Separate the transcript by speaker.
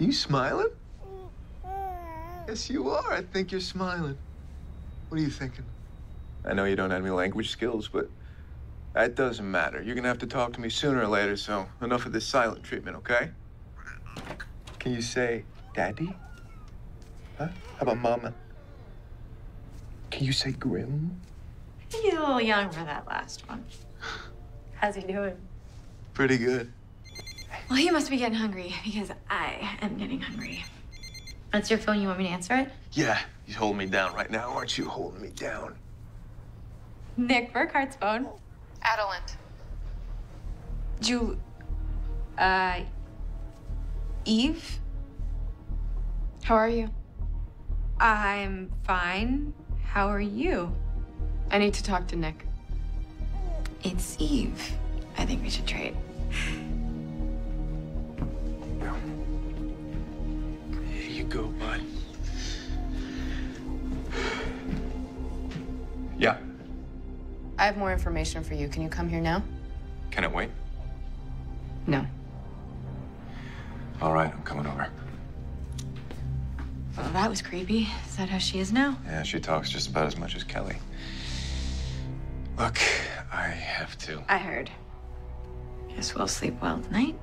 Speaker 1: You smiling? Yes, you are. I think you're smiling. What are you thinking? I know you don't have any language skills, but that doesn't matter. You're gonna have to talk to me sooner or later, so enough of this silent treatment, okay? Can you say daddy? Huh? How about mama? Can you say Grimm?
Speaker 2: He's a little young for that last one. How's he doing?
Speaker 1: Pretty good.
Speaker 2: Well, he must be getting hungry because I am getting hungry. That's your phone. You want me to answer it?
Speaker 1: Yeah, he's holding me down right now. Aren't you holding me down?
Speaker 2: Nick Burkhardt's phone.
Speaker 3: Adalind.
Speaker 2: Ju. Uh. Eve?
Speaker 3: How are you?
Speaker 2: I'm fine. How are you?
Speaker 3: I need to talk to Nick.
Speaker 2: It's Eve. I think we should trade.
Speaker 1: Go, bud.
Speaker 4: Yeah.
Speaker 3: I have more information for you. Can you come here now?
Speaker 4: Can it wait?
Speaker 3: No.
Speaker 4: All right, I'm coming over.
Speaker 2: Well, that was creepy. Is that how she is now?
Speaker 4: Yeah, she talks just about as much as Kelly. Look, I have to.
Speaker 2: I heard. Guess we'll sleep well tonight.